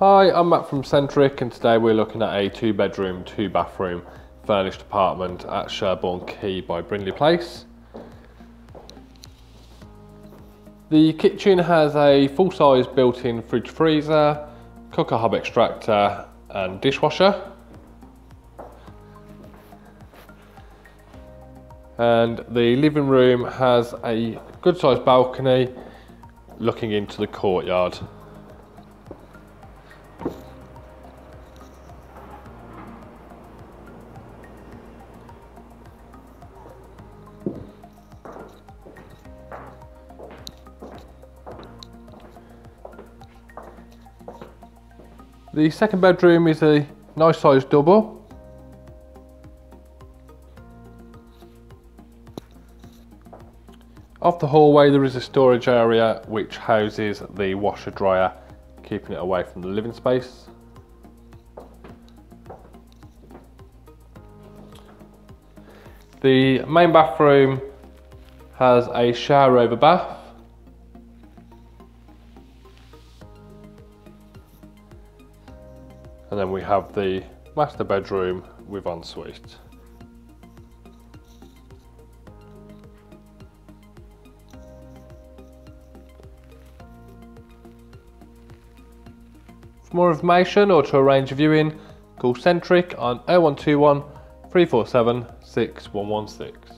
Hi, I'm Matt from Centrick and today we're looking at a two bedroom, two bathroom furnished apartment at Sherborne Quay by Brindley Place. The kitchen has a full size built-in fridge freezer, cooker hob extractor and dishwasher. And the living room has a good sized balcony looking into the courtyard. The second bedroom is a nice sized double. Off the hallway there is a storage area which houses the washer dryer, keeping it away from the living space. The main bathroom has a shower over bath And then we have the master bedroom with ensuite. For more information or to arrange viewing, call Centrick on 0121 347 6116.